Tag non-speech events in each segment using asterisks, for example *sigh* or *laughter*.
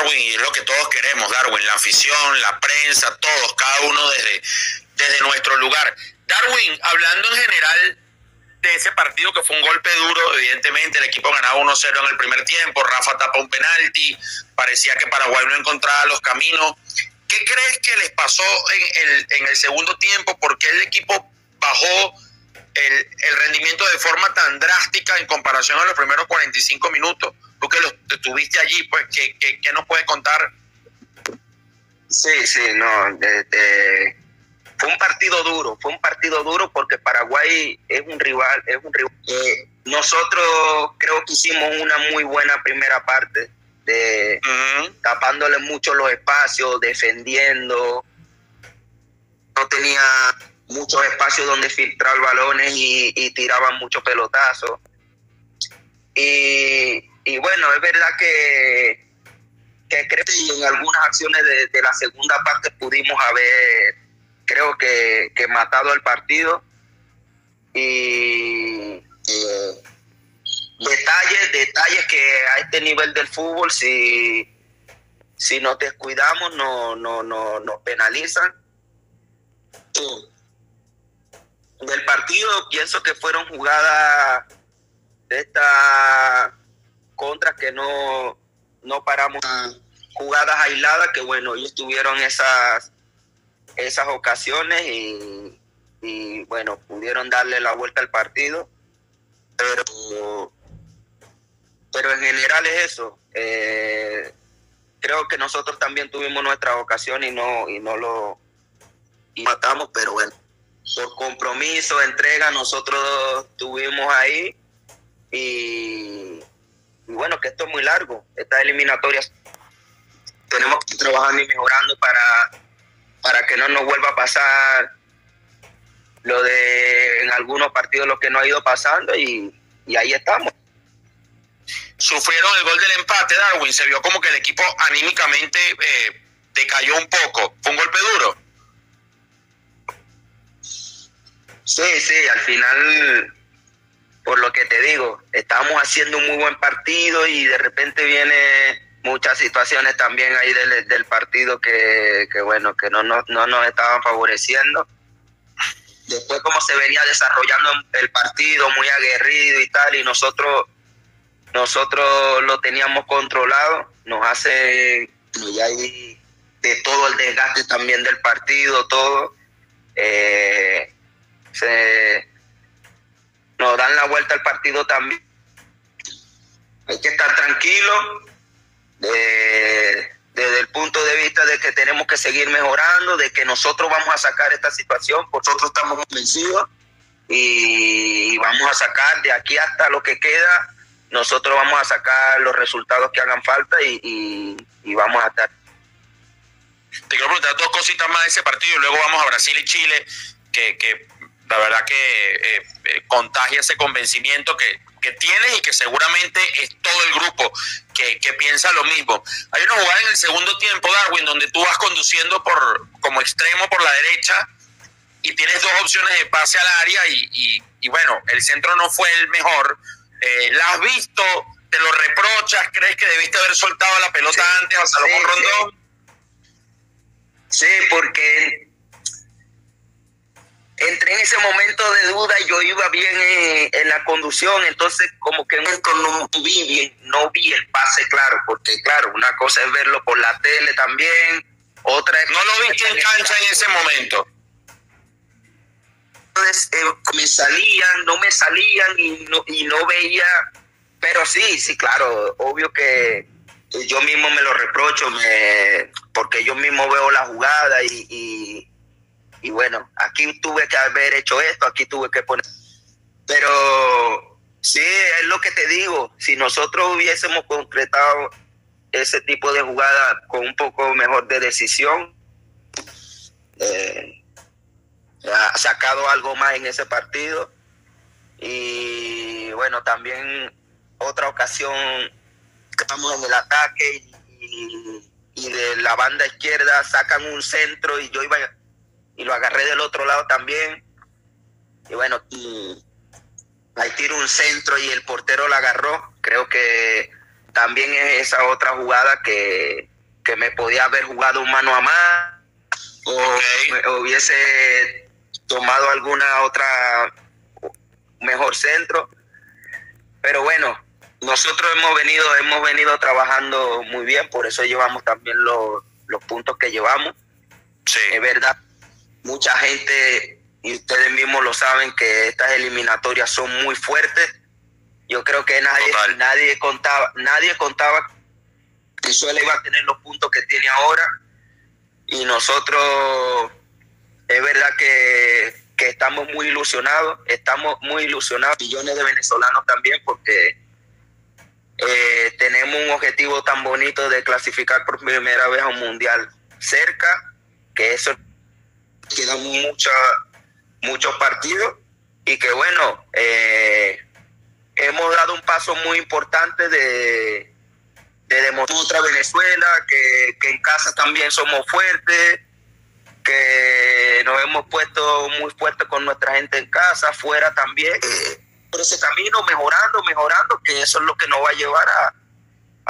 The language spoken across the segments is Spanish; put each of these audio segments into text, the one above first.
Darwin, y es lo que todos queremos, Darwin, la afición, la prensa, todos, cada uno desde, desde nuestro lugar. Darwin, hablando en general de ese partido que fue un golpe duro, evidentemente el equipo ganaba 1-0 en el primer tiempo, Rafa tapa un penalti, parecía que Paraguay no encontraba los caminos. ¿Qué crees que les pasó en el, en el segundo tiempo? ¿Por qué el equipo bajó el, el, rendimiento de forma tan drástica en comparación a los primeros 45 minutos? Tú que lo estuviste allí, pues, ¿qué, qué, qué nos puedes contar? Sí, sí, no, de, de, fue un partido duro, fue un partido duro porque Paraguay es un rival, es un rival. Eh, nosotros creo que hicimos una muy buena primera parte, de uh -huh. tapándole mucho los espacios, defendiendo. No tenía muchos espacios donde filtrar balones y, tiraban muchos pelotazos. Y, y, bueno, es verdad que, que creo que en algunas acciones de, de la segunda parte pudimos haber creo que, que matado el partido y eh, detalles, detalles que a este nivel del fútbol si, si nos descuidamos no, no, no, nos penalizan. Sí. Del partido pienso que fueron jugadas de esta contra que no, no paramos. Jugadas aisladas que bueno ellos tuvieron esas esas ocasiones y, y, bueno, pudieron darle la vuelta al partido, pero, pero en general es eso. Eh, creo que nosotros también tuvimos nuestra ocasión y no, y no lo y matamos, pero bueno, por compromiso, entrega, nosotros estuvimos ahí y, bueno, que esto es muy largo, estas eliminatorias tenemos que ir trabajando y mejorando para para que no nos vuelva a pasar lo de en algunos partidos lo que no ha ido pasando y, y ahí estamos. Sufrieron el gol del empate, Darwin. Se vio como que el equipo anímicamente eh, decayó un poco. ¿Fue un golpe duro? Sí, sí, al final, por lo que te digo, estábamos haciendo un muy buen partido y de repente viene muchas situaciones también ahí del, partido que, que, bueno, que no, no, no nos estaban favoreciendo. Después como se venía desarrollando el partido muy aguerrido y tal, y nosotros, nosotros lo teníamos controlado, nos hace, y hay de todo el desgaste también del partido, todo, eh, se, nos dan la vuelta al partido también. Hay que estar tranquilo, de, desde el punto de vista de que tenemos que seguir mejorando, de que nosotros vamos a sacar esta situación, nosotros estamos convencidos y vamos a sacar de aquí hasta lo que queda, nosotros vamos a sacar los resultados que hagan falta y, y, y vamos a estar. Te quiero preguntar dos cositas más de ese partido y luego vamos a Brasil y Chile, que, que la verdad que eh, eh, contagia ese convencimiento que, que tienes y que seguramente es todo el grupo que, que, piensa lo mismo. Hay una jugada en el segundo tiempo, Darwin, donde tú vas conduciendo por como extremo por la derecha y tienes dos opciones de pase al área y, y, y bueno, el centro no fue el mejor. Eh, ¿La has visto? ¿Te lo reprochas? ¿Crees que debiste haber soltado la pelota sí, antes a Salomón sí, Rondón? Sí. sí, porque entré en ese momento de duda y yo iba bien en, en, la conducción, entonces como que no vi bien, no vi el pase claro, porque claro, una cosa es verlo por la tele también, otra es... No lo viste en cancha en ese momento. Entonces eh, me salían, no me salían y no, y no veía, pero sí, sí, claro, obvio que yo mismo me lo reprocho, me, porque yo mismo veo la jugada y, y y bueno, aquí tuve que haber hecho esto, aquí tuve que poner... Pero sí, es lo que te digo, si nosotros hubiésemos concretado ese tipo de jugada con un poco mejor de decisión, eh, ha sacado algo más en ese partido. Y bueno, también otra ocasión, estamos en el ataque y, y de la banda izquierda sacan un centro y yo iba y lo agarré del otro lado también. Y bueno, y ahí tiro un centro y el portero lo agarró. Creo que también es esa otra jugada que, que me podía haber jugado un mano a mano o hubiese tomado alguna otra mejor centro. Pero bueno, nosotros hemos venido, hemos venido trabajando muy bien, por eso llevamos también los, los puntos que llevamos. Sí. Es verdad, mucha gente, y ustedes mismos lo saben, que estas eliminatorias son muy fuertes. Yo creo que nadie, nadie contaba, nadie contaba que Suele iba a tener los puntos que tiene ahora. Y nosotros, es verdad que, que estamos muy ilusionados, estamos muy ilusionados, millones de venezolanos también, porque eh, tenemos un objetivo tan bonito de clasificar por primera vez a un mundial cerca, que eso quedan mucha, muchos partidos y que bueno, eh, hemos dado un paso muy importante de, de demostrar Venezuela, que, que en casa también somos fuertes, que nos hemos puesto muy fuertes con nuestra gente en casa, afuera también. Por ese camino, mejorando, mejorando, que eso es lo que nos va a llevar a,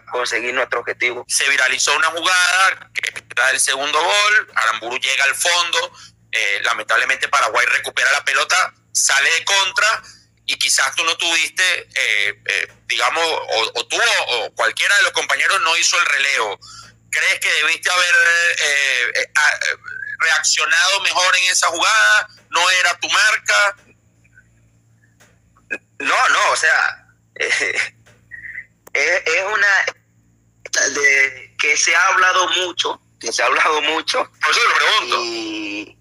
conseguir nuestro objetivo. Se viralizó una jugada que era el segundo gol, Aramburu llega al fondo, eh, lamentablemente Paraguay recupera la pelota, sale de contra y quizás tú no tuviste, eh, eh, digamos, o, tú o, cualquiera de los compañeros no hizo el relevo. ¿Crees que debiste haber reaccionado mejor en esa jugada? ¿No era tu marca? No, no, o sea, *laughs* es, una de que se ha hablado mucho, que se ha hablado mucho. Por eso lo pregunto.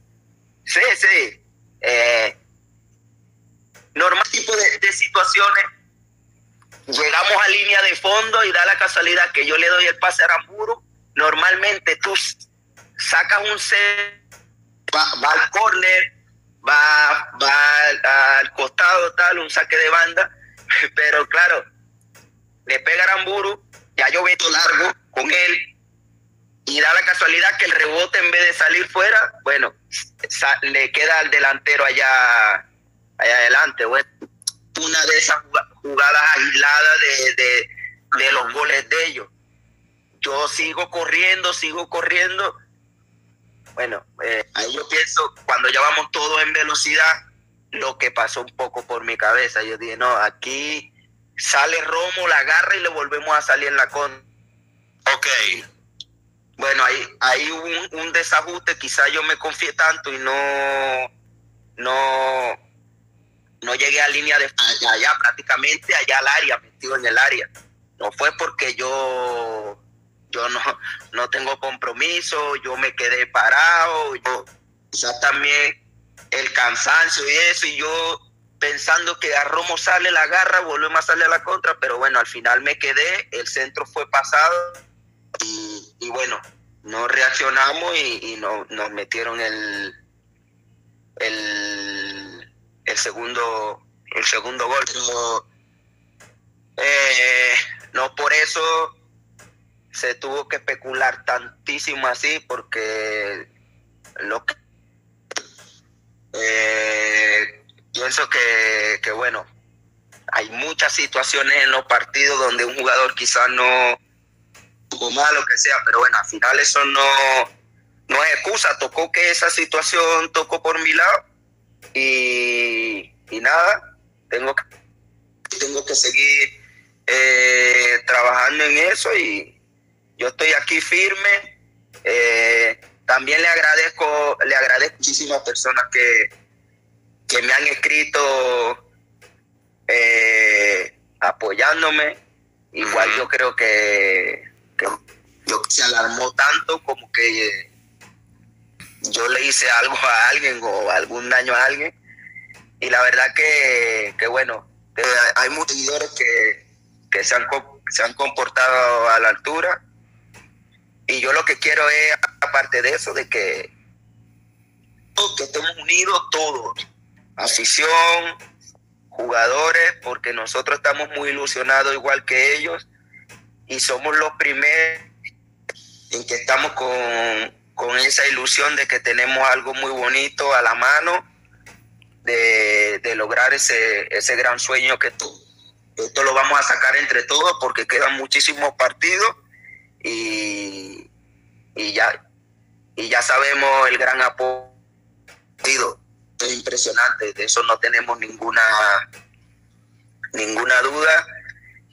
sí, sí. Eh, normal tipo de, situaciones. Llegamos a línea de fondo y da la casualidad que yo le doy el pase a Aramburu. Normalmente tú sacas un C, va, va al córner, va, va al, costado, tal, un saque de banda, *laughs* pero claro, le pega a Aramburu, ya yo veto largo con él, y da la casualidad que el rebote en vez de salir fuera, bueno, le queda al delantero allá, allá adelante, bueno, una de esas jugadas aisladas de, de los goles de ellos. Yo sigo corriendo, sigo corriendo, bueno, eh, ahí yo pienso, cuando ya vamos todos en velocidad, lo que pasó un poco por mi cabeza, yo dije, no, aquí sale Romo, la agarra y le volvemos a salir en la con. Ok. Bueno, ahí, hay un, un desajuste, quizá yo me confié tanto y no, no, no llegué a línea de allá, prácticamente allá al área, metido en el área. No fue porque yo yo no, no tengo compromiso, yo me quedé parado, yo quizás también el cansancio y eso, y yo pensando que a Romo sale la garra, volvemos a salir a la contra, pero bueno, al final me quedé, el centro fue pasado y, bueno, no reaccionamos y, no, nos metieron el, el, segundo el segundo gol. Eh, no por eso se tuvo que especular tantísimo así porque lo que eh, pienso que, que, bueno hay muchas situaciones en los partidos donde un jugador quizás no tuvo mal lo que sea pero bueno al final eso no no es excusa tocó que esa situación tocó por mi lado y, y nada tengo que tengo que seguir eh, trabajando en eso y, yo estoy aquí firme. Eh, también le agradezco, le agradezco muchísimas personas que, que me han escrito eh, apoyándome. Igual yo creo que, yo se alarmó tanto como que yo le hice algo a alguien o algún daño a alguien. Y la verdad que, que bueno, hay muchos seguidores que, que se, han, se han comportado a la altura y yo lo que quiero es, aparte de eso, de que, que estemos unidos todos, afición, jugadores, porque nosotros estamos muy ilusionados igual que ellos y somos los primeros en que estamos con, con esa ilusión de que tenemos algo muy bonito a la mano, de, de lograr ese, ese gran sueño que, esto lo vamos a sacar entre todos porque quedan muchísimos partidos y, y ya y ya sabemos el gran apoyo es impresionante de eso no tenemos ninguna ninguna duda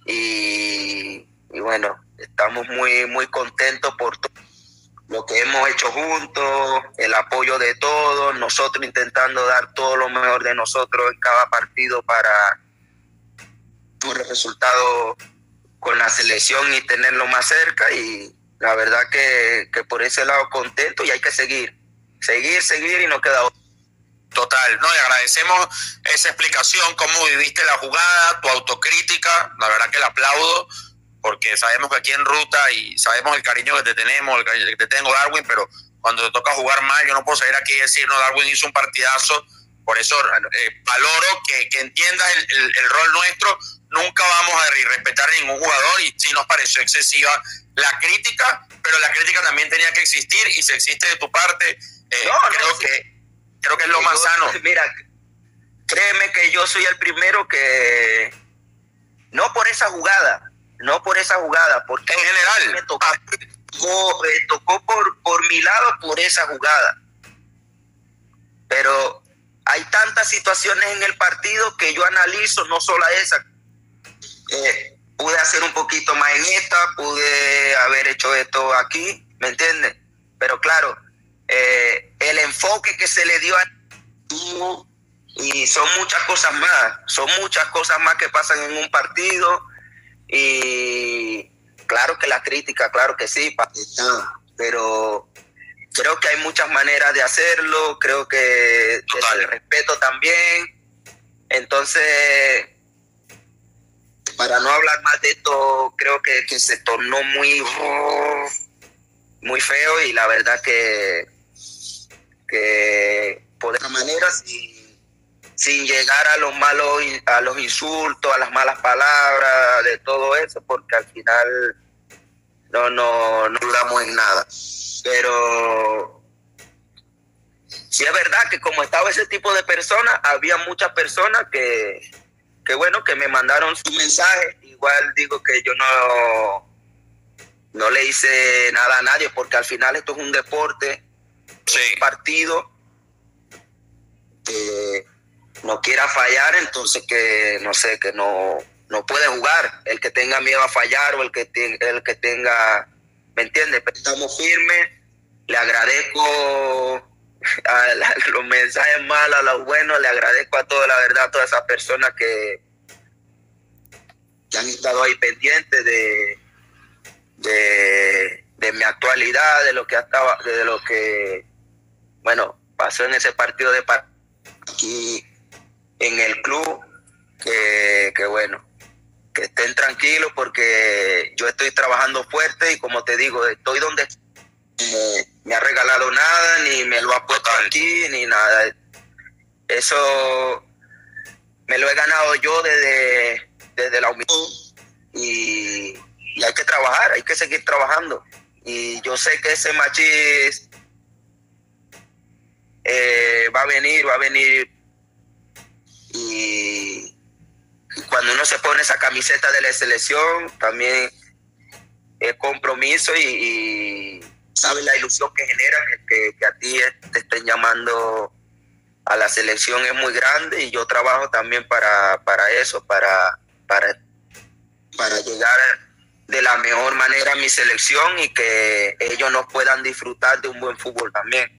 y, bueno estamos muy muy contentos por lo que hemos hecho juntos el apoyo de todos nosotros intentando dar todo lo mejor de nosotros en cada partido para un resultado con la selección y tenerlo más cerca y la verdad que, que, por ese lado contento y hay que seguir, seguir, seguir y no queda otro. Total, no, y agradecemos esa explicación, cómo viviste la jugada, tu autocrítica, la verdad que la aplaudo, porque sabemos que aquí en ruta y sabemos el cariño que te tenemos, el cariño que te tengo, Darwin, pero cuando te toca jugar mal, yo no puedo salir aquí y decir, no, Darwin hizo un partidazo, por eso eh, valoro que, que entiendas el, el, el, rol nuestro, nunca vamos a respetar a ningún jugador y sí nos pareció excesiva la crítica, pero la crítica también tenía que existir y si existe de tu parte, eh, no, creo no, que creo que es lo más yo, sano. Mira, créeme que yo soy el primero que no por esa jugada, no por esa jugada, porque en general me tocó, tocó, me tocó por, por mi lado por esa jugada. Pero hay tantas situaciones en el partido que yo analizo, no solo esa. Eh, pude hacer un poquito más en esta, pude haber hecho esto aquí, ¿me entiendes? Pero claro, eh, el enfoque que se le dio a y son muchas cosas más, son muchas cosas más que pasan en un partido y claro que la crítica, claro que sí, pero creo que hay muchas maneras de hacerlo, creo que el respeto también, entonces para no hablar más de esto, creo que, que se tornó muy, muy feo y la verdad que, que esa manera, sin, sin llegar a los malos, a los insultos, a las malas palabras, de todo eso, porque al final no, no, no duramos en nada. Pero sí es verdad que como estaba ese tipo de personas, había muchas personas que que bueno que me mandaron su mensaje. Igual digo que yo no, no le hice nada a nadie porque al final esto es un deporte, un partido que no quiera fallar, entonces que no sé, que no, no puede jugar. El que tenga miedo a fallar o el que, el que tenga, ¿me entiendes? Pero estamos firmes. Le agradezco *laughs* los mensajes malos, a los buenos, le agradezco a toda la verdad, a todas esas personas que, que han estado ahí pendientes de, de, de, mi actualidad, de lo que estaba, de lo que, bueno, pasó en ese partido de aquí en el club, que, que bueno, que estén tranquilos porque yo estoy trabajando fuerte y como te digo, estoy donde eh, me ha regalado nada, ni me lo ha puesto aquí, ni nada. Eso me lo he ganado yo desde, desde la humildad y, y, hay que trabajar, hay que seguir trabajando. Y yo sé que ese machis eh, va a venir, va a venir y, cuando uno se pone esa camiseta de la selección, también es compromiso y, y sabes la ilusión que generan, que, que, a ti te estén llamando a la selección es muy grande y yo trabajo también para, para eso, para, para, para llegar de la mejor manera a mi selección y que ellos nos puedan disfrutar de un buen fútbol también.